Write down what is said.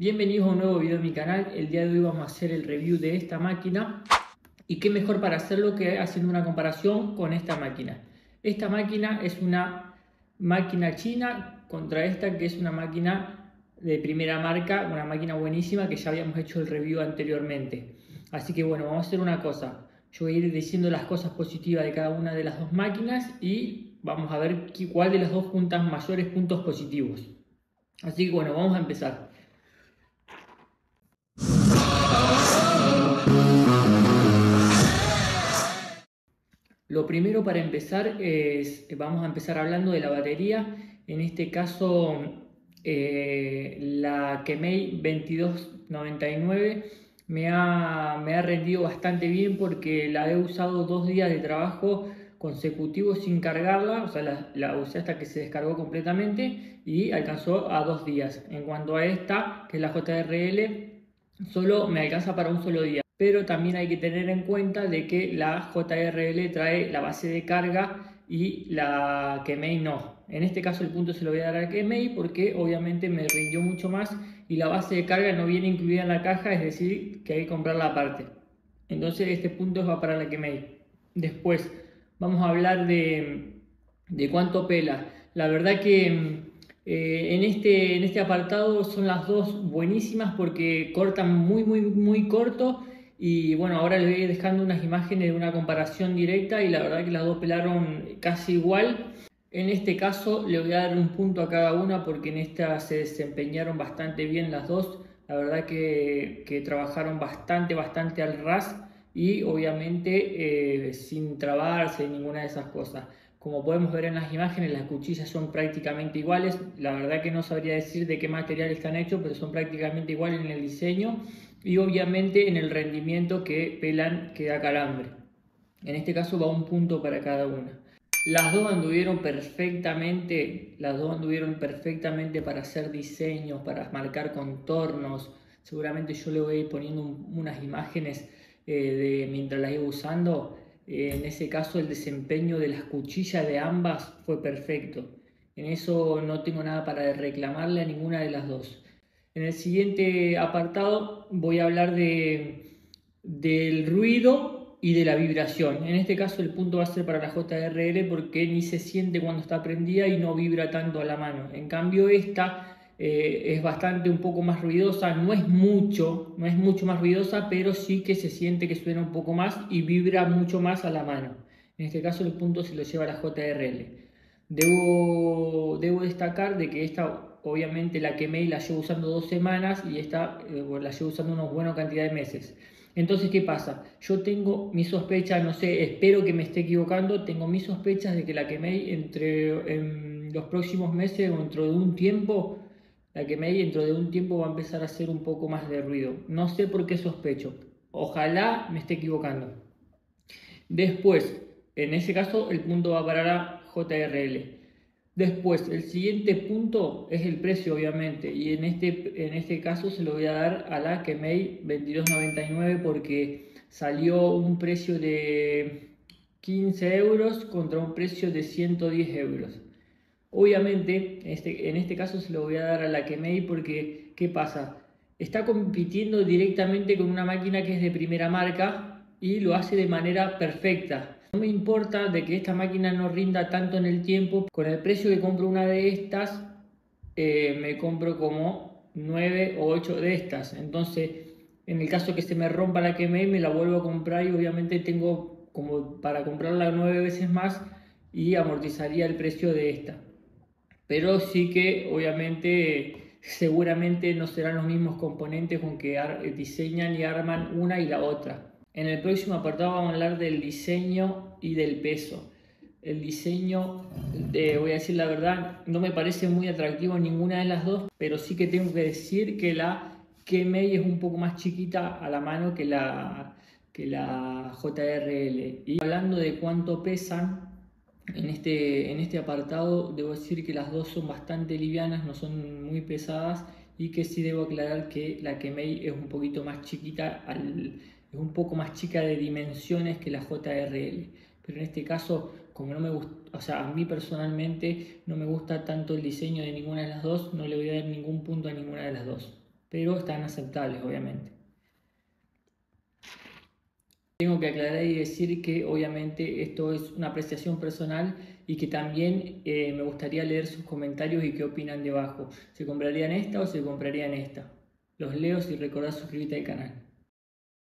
Bienvenidos a un nuevo video de mi canal. El día de hoy vamos a hacer el review de esta máquina. Y qué mejor para hacerlo que haciendo una comparación con esta máquina. Esta máquina es una máquina china contra esta que es una máquina de primera marca, una máquina buenísima que ya habíamos hecho el review anteriormente. Así que bueno, vamos a hacer una cosa. Yo voy a ir diciendo las cosas positivas de cada una de las dos máquinas y vamos a ver cuál de las dos juntas mayores puntos positivos. Así que bueno, vamos a empezar. Lo primero para empezar es, vamos a empezar hablando de la batería. En este caso, eh, la Kemei 2299 me ha, me ha rendido bastante bien porque la he usado dos días de trabajo consecutivos sin cargarla, o sea, la, la, usé hasta que se descargó completamente y alcanzó a dos días. En cuanto a esta, que es la JRL, solo me alcanza para un solo día pero también hay que tener en cuenta de que la JRL trae la base de carga y la Kemei no. En este caso el punto se lo voy a dar a Kemei porque obviamente me rindió mucho más y la base de carga no viene incluida en la caja, es decir, que hay que comprarla aparte. Entonces este punto va para la Kemei. Después vamos a hablar de, de cuánto pela. La verdad que eh, en, este, en este apartado son las dos buenísimas porque cortan muy muy muy corto y bueno, ahora les voy dejando unas imágenes de una comparación directa y la verdad que las dos pelaron casi igual. En este caso le voy a dar un punto a cada una porque en esta se desempeñaron bastante bien las dos. La verdad que, que trabajaron bastante, bastante al ras y obviamente eh, sin trabarse ninguna de esas cosas. Como podemos ver en las imágenes, las cuchillas son prácticamente iguales. La verdad que no sabría decir de qué material están hechos, pero son prácticamente iguales en el diseño y obviamente en el rendimiento que pelan que da calambre. En este caso va un punto para cada una. Las dos anduvieron perfectamente, las dos anduvieron perfectamente para hacer diseños, para marcar contornos. Seguramente yo le voy a ir poniendo unas imágenes eh, de mientras las iba usando. Eh, en ese caso el desempeño de las cuchillas de ambas fue perfecto. En eso no tengo nada para reclamarle a ninguna de las dos. En el siguiente apartado voy a hablar de, del ruido y de la vibración. En este caso el punto va a ser para la JRL porque ni se siente cuando está prendida y no vibra tanto a la mano. En cambio esta eh, es bastante un poco más ruidosa, no es mucho, no es mucho más ruidosa, pero sí que se siente que suena un poco más y vibra mucho más a la mano. En este caso el punto se lo lleva la JRL. Debo, debo destacar de que esta obviamente la quemé y la llevo usando dos semanas y esta eh, la llevo usando una buena cantidad de meses. Entonces, ¿qué pasa? Yo tengo mi sospecha, no sé, espero que me esté equivocando, tengo mis sospechas de que la quemé entre en los próximos meses o dentro de un tiempo, la quemé dentro de un tiempo va a empezar a hacer un poco más de ruido. No sé por qué sospecho. Ojalá me esté equivocando. Después, en ese caso, el punto va para la JRL. Después, el siguiente punto es el precio, obviamente, y en este, en este caso se lo voy a dar a la Kemei 22.99 porque salió un precio de 15 euros contra un precio de 110 euros. Obviamente, en este, en este caso se lo voy a dar a la Kemei porque, ¿qué pasa? Está compitiendo directamente con una máquina que es de primera marca y lo hace de manera perfecta. No me importa de que esta máquina no rinda tanto en el tiempo. Con el precio que compro una de estas, eh, me compro como 9 o 8 de estas. Entonces, en el caso que se me rompa la que me, me la vuelvo a comprar y obviamente tengo como para comprarla 9 veces más y amortizaría el precio de esta. Pero sí que obviamente seguramente no serán los mismos componentes con que diseñan y arman una y la otra. En el próximo apartado vamos a hablar del diseño y del peso. El diseño, voy a decir la verdad, no me parece muy atractivo ninguna de las dos, pero sí que tengo que decir que la Kemei es un poco más chiquita a la mano que la, que la JRL. Y hablando de cuánto pesan, en este, en este apartado debo decir que las dos son bastante livianas, no son muy pesadas y que sí debo aclarar que la Kemei es un poquito más chiquita es un poco más chica de dimensiones que la JRL. Pero en este caso, como no me gusta, o sea, a mí personalmente no me gusta tanto el diseño de ninguna de las dos, no le voy a dar ningún punto a ninguna de las dos. pero están aceptables obviamente. Tengo que aclarar y decir que obviamente esto es una apreciación personal y que también eh, me gustaría leer sus comentarios y qué opinan debajo. ¿Se comprarían esta o se comprarían esta? Los leo si recordás suscribirte al canal.